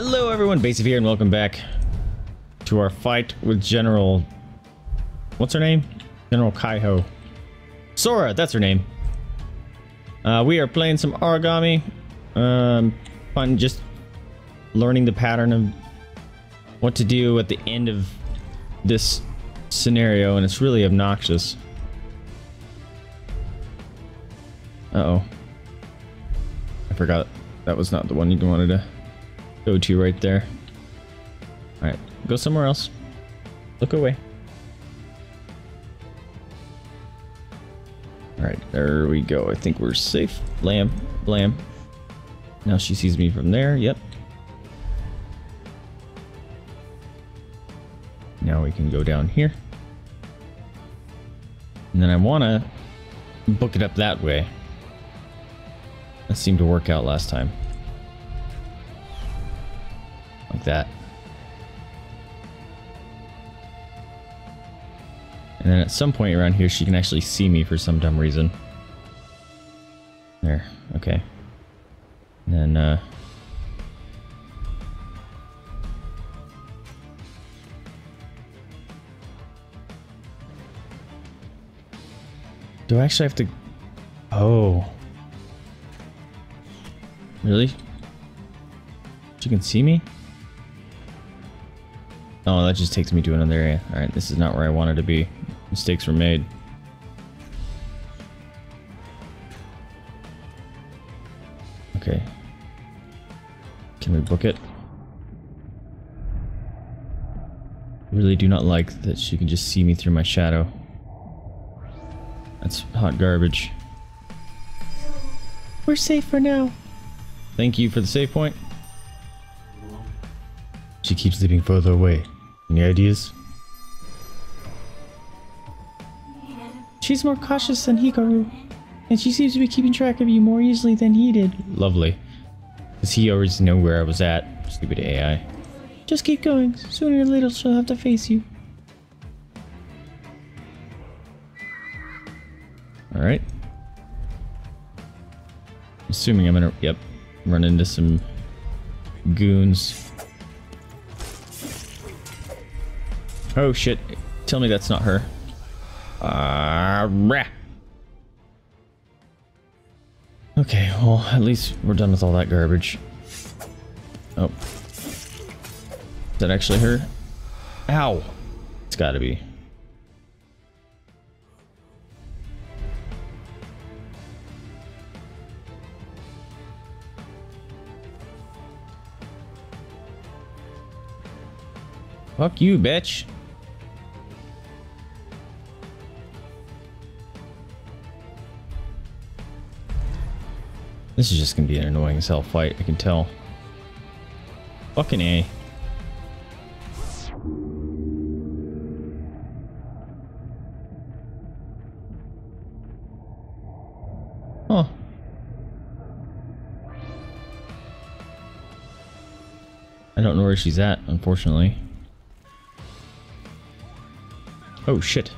Hello everyone, Vaesive here and welcome back to our fight with General... What's her name? General Kaiho. Sora, that's her name. Uh, we are playing some Aragami. Um, fun just learning the pattern of what to do at the end of this scenario and it's really obnoxious. Uh-oh. I forgot that was not the one you wanted to go to right there. Alright, go somewhere else. Look away. Alright, there we go. I think we're safe. Lamb, lamb. Now she sees me from there. Yep. Now we can go down here. And then I want to book it up that way. That seemed to work out last time. That. And then at some point around here, she can actually see me for some dumb reason. There, okay. And then, uh... Do I actually have to... Oh. Really? She can see me? Oh, that just takes me to another area. Alright, this is not where I wanted to be. Mistakes were made. Okay. Can we book it? Really do not like that she can just see me through my shadow. That's hot garbage. We're safe for now. Thank you for the save point. She keeps leaping further away. Any ideas? She's more cautious than Hikaru, and she seems to be keeping track of you more easily than he did. Lovely. Does he always know where I was at? Stupid AI. Just keep going. Sooner or later she'll have to face you. Alright. Assuming I'm gonna, yep, run into some goons. Oh shit. Tell me that's not her. Uh, rah. Okay, well, at least we're done with all that garbage. Oh. Is that actually her? Ow. It's gotta be. Fuck you, bitch. This is just gonna be an annoying as hell fight, I can tell. Fucking A. Huh. I don't know where she's at, unfortunately. Oh shit.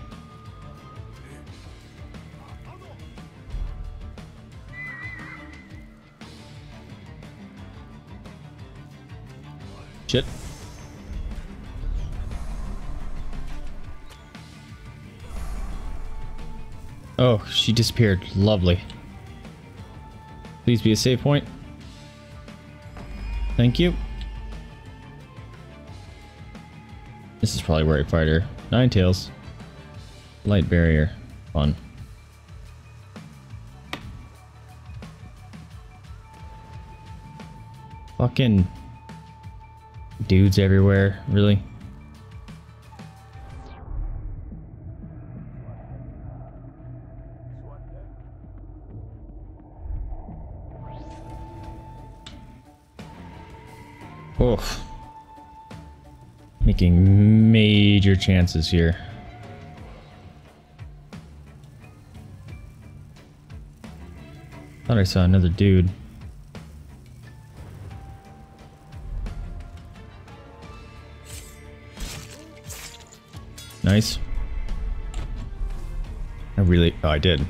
Shit. Oh, she disappeared. Lovely. Please be a save point. Thank you. This is probably where I fight her. Nine tails. Light barrier. Fun. Fucking dudes everywhere, really? Oof. Making major chances here. Thought I saw another dude. Nice. I really... Oh, I did.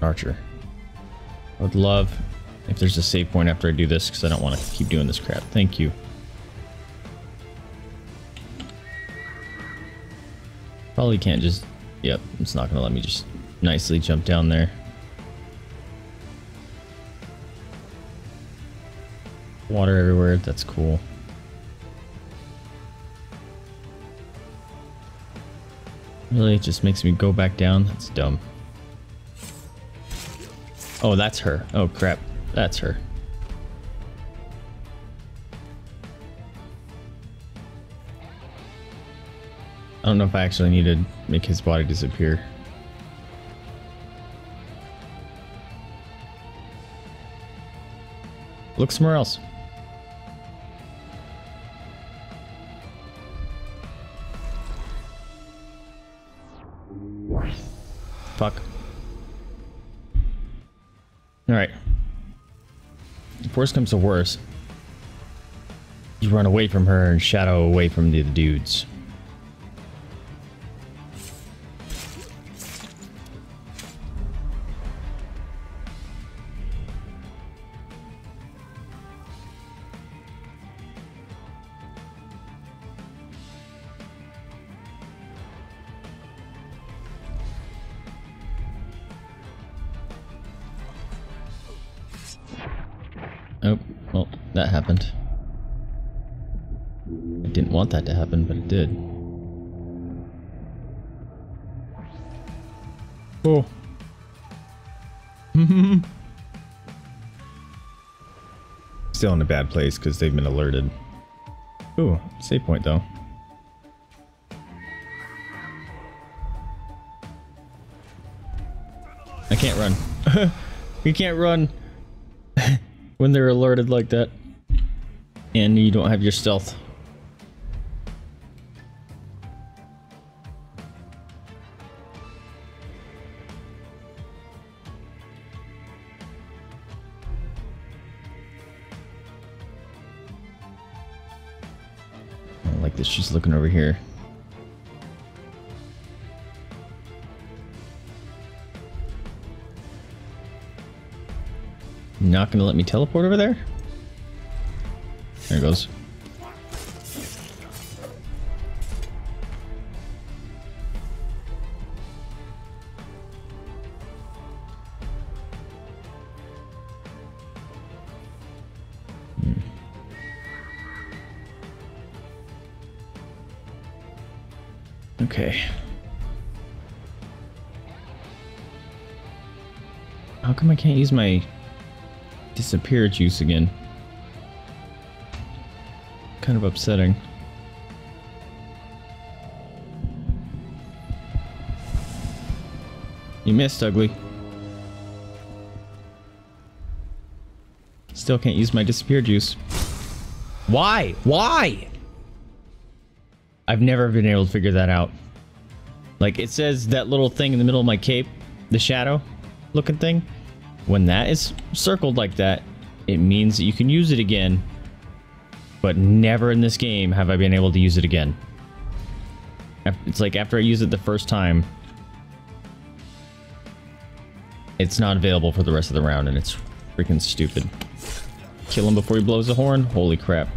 Archer. I would love if there's a save point after I do this, because I don't want to keep doing this crap. Thank you. Probably can't just... Yep, it's not going to let me just nicely jump down there. Water everywhere, that's cool. Really, it just makes me go back down? That's dumb. Oh, that's her. Oh, crap. That's her. I don't know if I actually need to make his body disappear. Look somewhere else. Fuck. Alright. If worse comes to worse, you run away from her and shadow away from the dudes. That happened. I didn't want that to happen, but it did. Oh. Still in a bad place because they've been alerted. Ooh, save point though. I can't run. you can't run when they're alerted like that. And you don't have your stealth. I like this. She's looking over here. Not gonna let me teleport over there? There it goes. Okay. How come I can't use my disappear juice again. Kind of upsetting. You missed, ugly. Still can't use my disappear juice. Why? Why? I've never been able to figure that out. Like, it says that little thing in the middle of my cape, the shadow looking thing. When that is circled like that, it means that you can use it again. But never in this game have I been able to use it again. It's like after I use it the first time, it's not available for the rest of the round, and it's freaking stupid. Kill him before he blows the horn? Holy crap.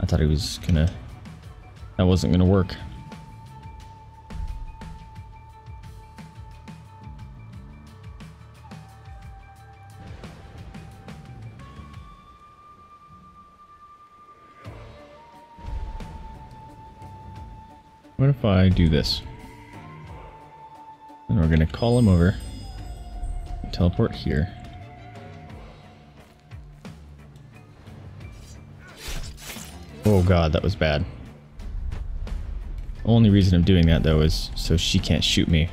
I thought he was gonna... That wasn't gonna work. What if I do this? And we're gonna call him over. Teleport here. Oh god, that was bad. Only reason I'm doing that though is so she can't shoot me.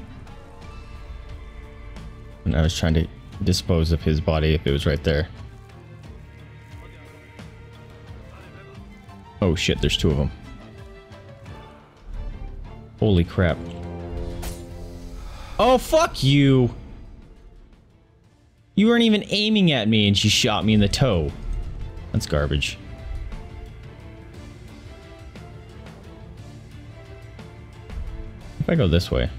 And I was trying to dispose of his body if it was right there. Oh shit, there's two of them. Holy crap. Oh, fuck you! You weren't even aiming at me and she shot me in the toe. That's garbage. If I go this way.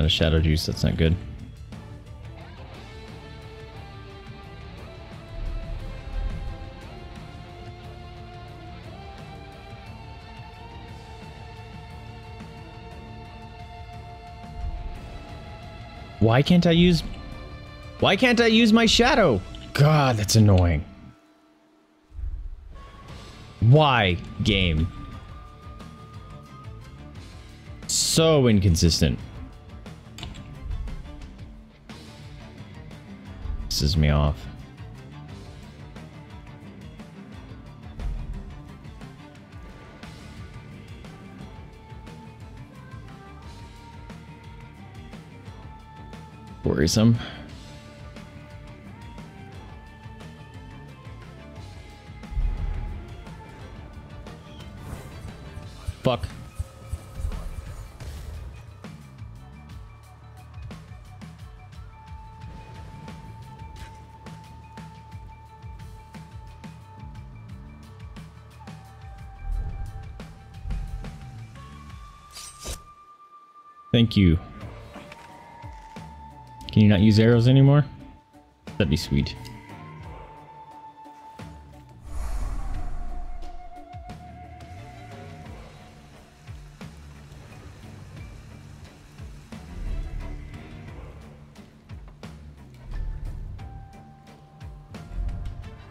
Not a shadow juice, that's not good. Why can't I use... Why can't I use my shadow? God, that's annoying. Why, game? So inconsistent. Pisses me off. Worrisome. Fuck. Thank you. Can you not use arrows anymore? That'd be sweet.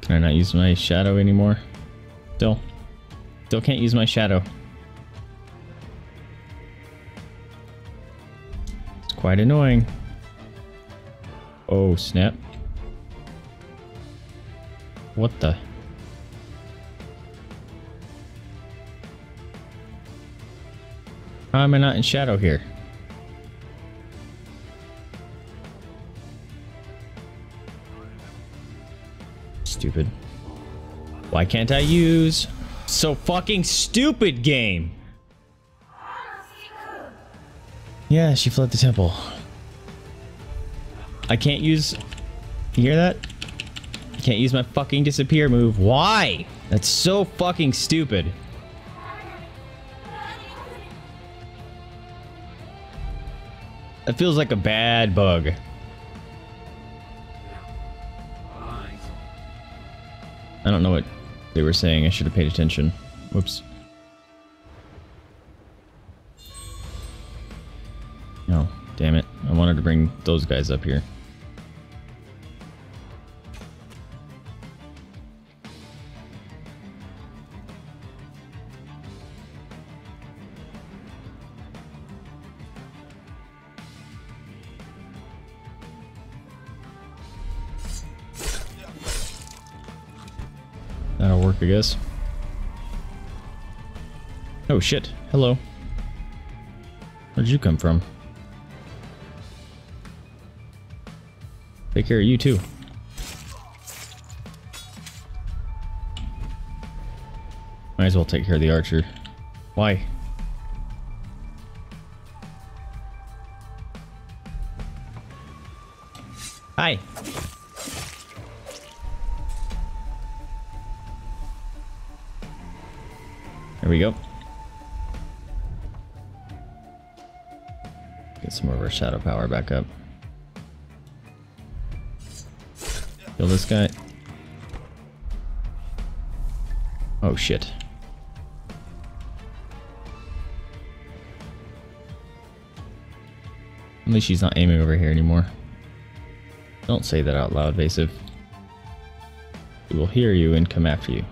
Can I not use my shadow anymore? Still. Still can't use my shadow. Quite annoying. Oh, snap. What the? How am I not in shadow here? Stupid. Why can't I use... So fucking stupid game! Yeah, she fled the temple. I can't use... You hear that? I can't use my fucking disappear move. Why? That's so fucking stupid. That feels like a bad bug. I don't know what they were saying. I should have paid attention. Whoops. Wanted to bring those guys up here. That'll work, I guess. Oh shit. Hello. Where'd you come from? Take care of you too. Might as well take care of the archer. Why? Hi. There we go. Get some of our shadow power back up. Kill this guy. Oh shit. At least she's not aiming over here anymore. Don't say that out loud, Vaesive. We will hear you and come after you.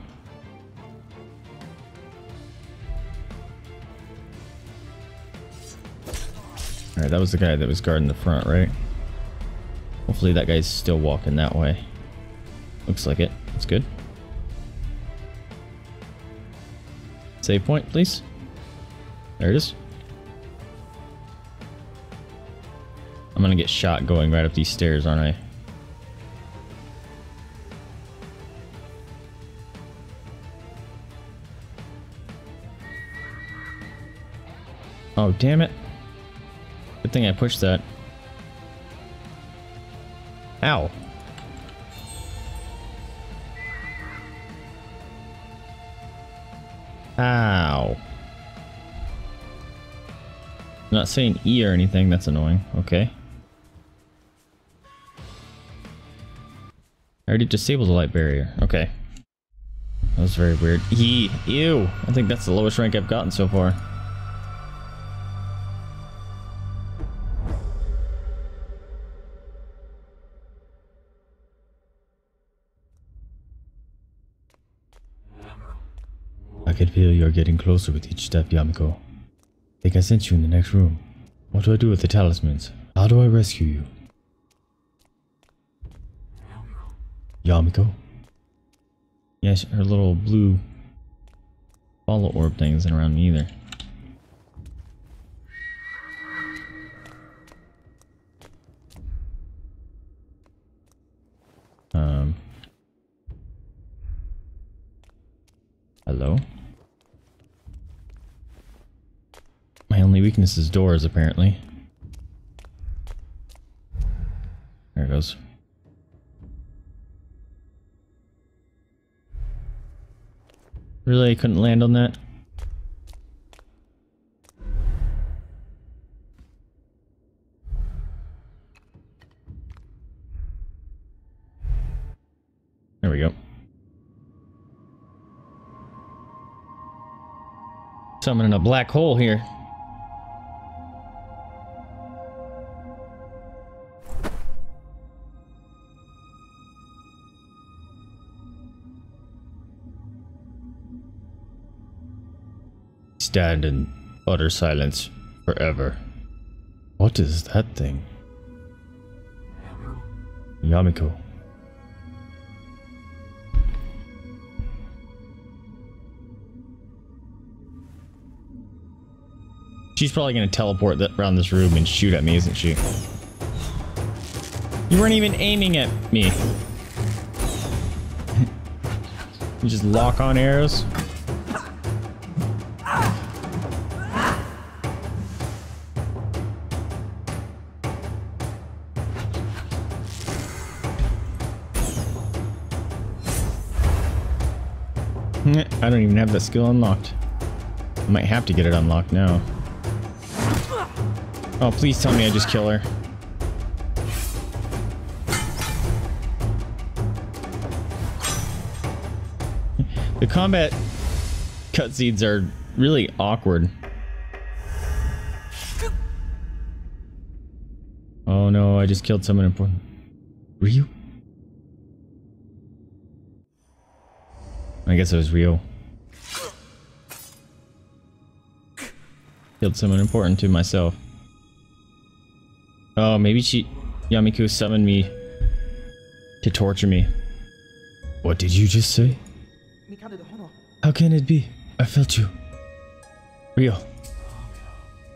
Alright, that was the guy that was guarding the front, right? Hopefully that guy's still walking that way. Looks like it. That's good. Save point, please. There it is. I'm gonna get shot going right up these stairs, aren't I? Oh, damn it. Good thing I pushed that. Ow. Ow. Not saying E or anything, that's annoying. Okay. I already disabled the light barrier. Okay. That was very weird. E. Ew. I think that's the lowest rank I've gotten so far. Getting closer with each step, Yamiko. Think I sent you in the next room. What do I do with the talismans? How do I rescue you? Yamiko? Yes, her little blue follow orb thing isn't around me either. Um. Hello? My only weakness is doors, apparently. There it goes. Really, I couldn't land on that? There we go. Summoning a black hole here. Stand in utter silence forever. What is that thing? Yamiko. She's probably gonna teleport th around this room and shoot at me, isn't she? You weren't even aiming at me. you just lock on arrows. Don't even have that skill unlocked. I might have to get it unlocked now. Oh, please tell me I just kill her. the combat cutscenes are really awkward. Oh no, I just killed someone important. Ryu? I guess it was Ryo. Killed someone important to myself. Oh, maybe she... Yamiko summoned me to torture me. What did you just say? How can it be? I felt you. Ryo.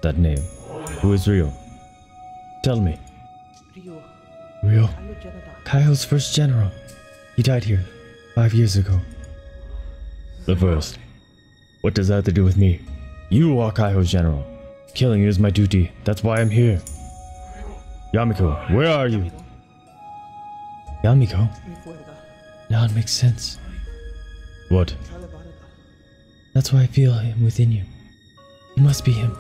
That name. Who is Ryo? Tell me. Ryo. Kaiho's first general. He died here five years ago. The first. What does that have to do with me? You are Kaiho's general. Killing you is my duty. That's why I'm here. Yamiko, where are you? Yamiko? Now it makes sense. What? That's why I feel him within you. You must be him.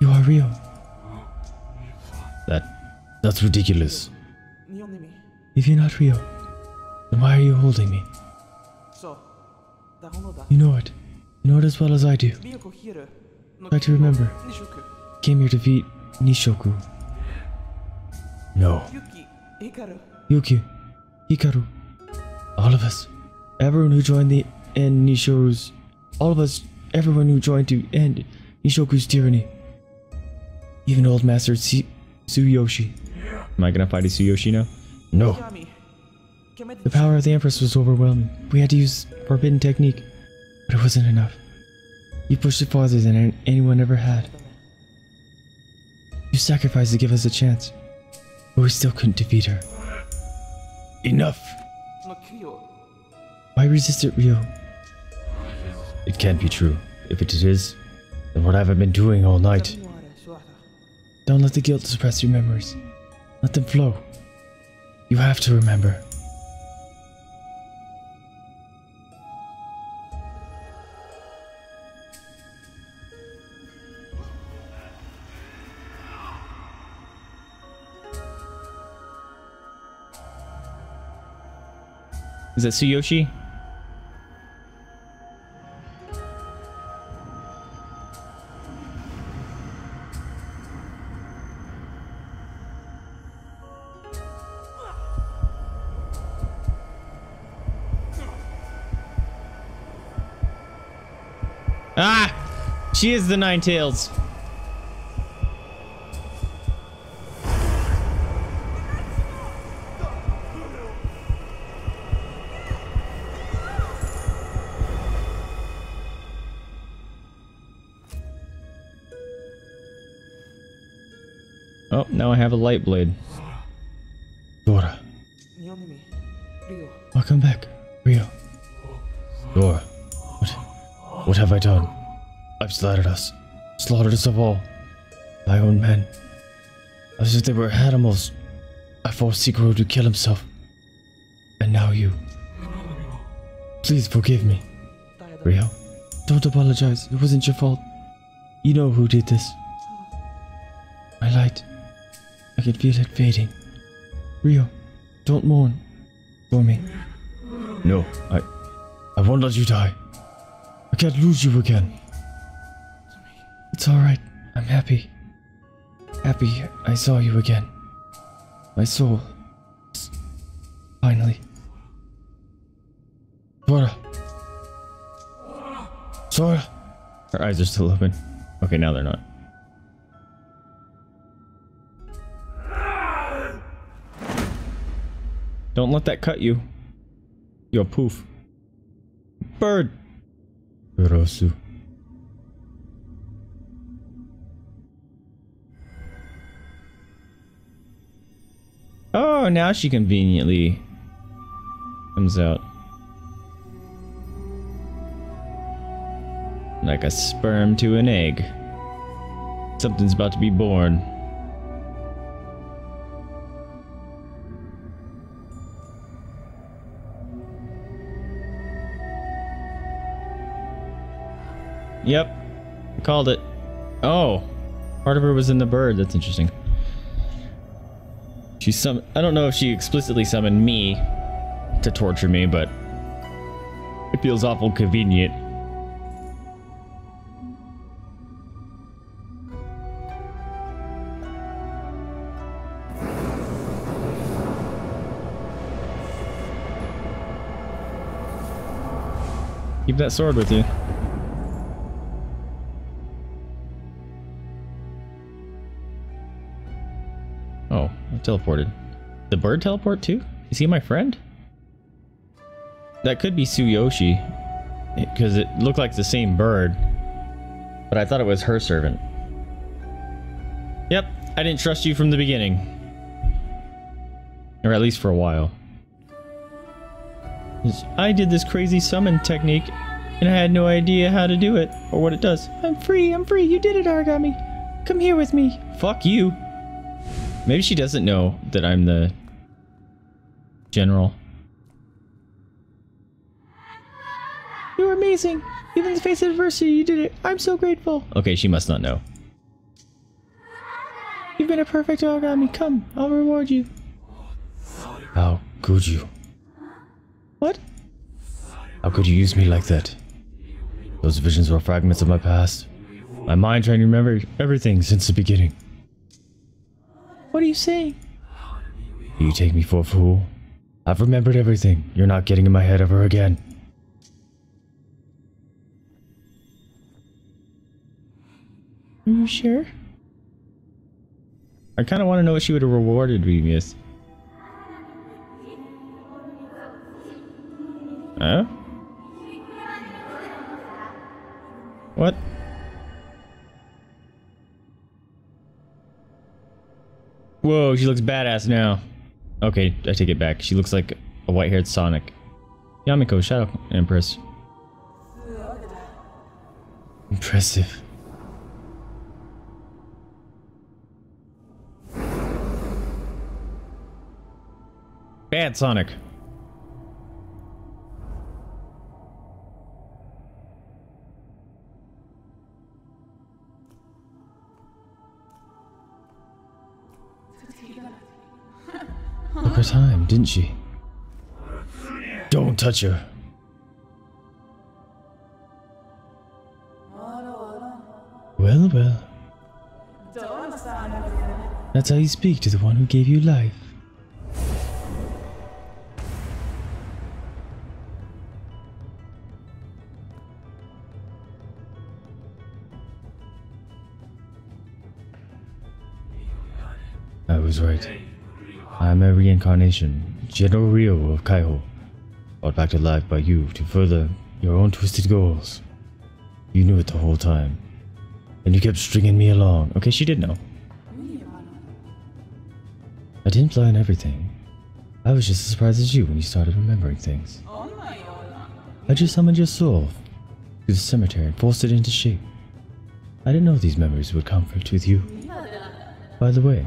You are real. That... that's ridiculous. If you're not real, then why are you holding me? You know it. You know it as well as I do. Try to remember. Came here to defeat Nishoku. No. Yuki, Hikaru, all of us, everyone who joined the end Nishoku's, all of us, everyone who joined to end Nishoku's tyranny. Even old master Tsu- Tsuyoshi. Am I gonna fight a Tsuyoshi now? No. The power of the Empress was overwhelming. We had to use forbidden technique, but it wasn't enough. You pushed it farther than anyone ever had. You sacrificed to give us a chance, but we still couldn't defeat her. Enough! Why resist it, Ryo? It can't be true. If it is, then what have I been doing all night? Don't let the guilt suppress your memories. Let them flow. You have to remember. That Tsuyoshi? Ah! She is the Nine Tails. Oh, now I have a light blade. Dora, welcome back, Ryo. Dora, what, what have I done? I've slaughtered us, slaughtered us of all. My own men. As if they were animals. I forced Sekiro to kill himself. And now you. Please forgive me. Ryo, don't apologize. It wasn't your fault. You know who did this. My light. I can feel it fading. Ryo, don't mourn for me. No, I I won't let you die. I can't lose you again. It's alright. I'm happy. Happy I saw you again. My soul. Finally. Sora. Sora. Her eyes are still open. Okay, now they're not. Don't let that cut you. You're poof. Bird. Urosu. Oh, now she conveniently comes out. Like a sperm to an egg. Something's about to be born. Yep. I Called it. Oh. Part of her was in the bird. That's interesting. She sum I don't know if she explicitly summoned me to torture me, but it feels awful convenient. Keep that sword with you. Teleported. The bird teleport too? Is he my friend? That could be Tsuyoshi. Because it looked like the same bird. But I thought it was her servant. Yep, I didn't trust you from the beginning. Or at least for a while. I did this crazy summon technique, and I had no idea how to do it, or what it does. I'm free, I'm free. You did it, Aragami. Come here with me. Fuck you. Maybe she doesn't know that I'm the general. You're amazing. Even in the face of adversity, you did it. I'm so grateful. Okay, she must not know. You've been a perfect Aragami. Come, I'll reward you. How could you? What? How could you use me like that? Those visions were fragments of my past. My mind trying to remember everything since the beginning. What are you saying? You take me for a fool? I've remembered everything. You're not getting in my head ever again. Are you sure? I kind of want to know what she would have rewarded me with. She looks badass now. Okay, I take it back. She looks like a white-haired Sonic. Yamiko, Shadow Empress. Impressive. Bad Sonic. Time, didn't she? Don't touch her. Well, well. That's how you speak to the one who gave you life. I was right. I am a reincarnation, General Ryo of Kaiho, brought back to life by you to further your own twisted goals. You knew it the whole time, and you kept stringing me along. Okay, she did know. I didn't plan everything. I was just as surprised as you when you started remembering things. I just summoned your soul to the cemetery and forced it into shape. I didn't know these memories would comfort with you. By the way,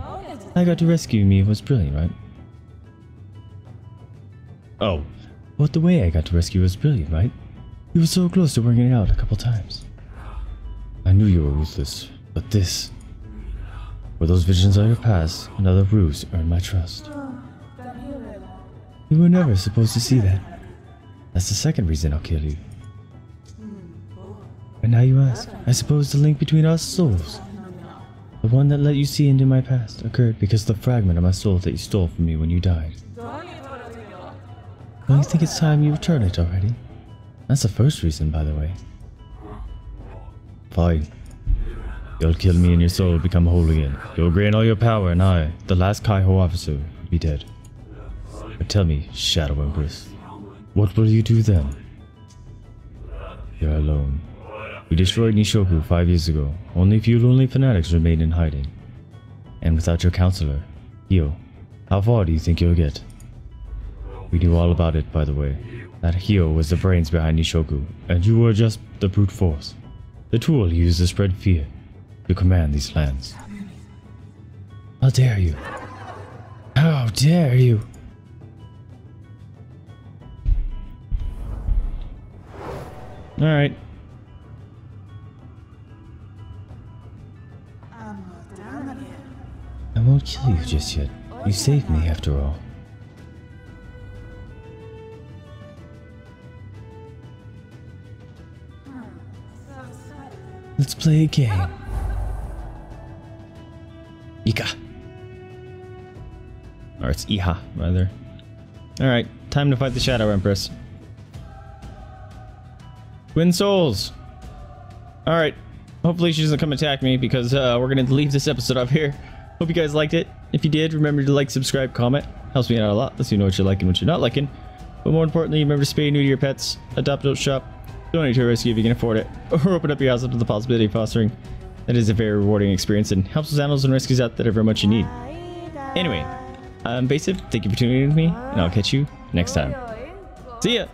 I got to rescue me was brilliant, right? Oh, but the way I got to rescue was brilliant, right? You were so close to working it out a couple times. I knew you were ruthless, but this... Were those visions of your past, another ruse earned my trust. You were never supposed to see that. That's the second reason I'll kill you. And now you ask, I suppose the link between our souls the one that let you see into my past occurred because the fragment of my soul that you stole from me when you died. Don't you think it's time you return it already? That's the first reason, by the way. Fine. You'll kill me and your soul will become whole again. You'll gain all your power and I, the last Kaiho officer, will be dead. But tell me, Shadow Empress, what will you do then? You're alone. We destroyed Nishoku five years ago. Only a few lonely fanatics remain in hiding. And without your counselor, Hio, how far do you think you'll get? We knew all about it, by the way. That Hio was the brains behind Nishoku, and you were just the brute force. The tool used to spread fear, to command these lands. How dare you? How dare you? Alright, I won't kill you just yet. You saved me after all. Let's play a game. Ika. Or it's Iha, rather. Alright, time to fight the Shadow Empress. Twin Souls! Alright, hopefully she doesn't come attack me because uh, we're gonna leave this episode off here. Hope you guys liked it. If you did, remember to like, subscribe, comment. Helps me out a lot. Lets you know what you're liking, what you're not liking. But more importantly, remember to spay new to your pets, adopt, don't shop, donate to a rescue if you can afford it, or open up your house up to the possibility of fostering. That is a very rewarding experience and helps those animals and rescues out that are very much in need. Anyway, I'm Vaesive. Thank you for tuning in with me, and I'll catch you next time. See ya!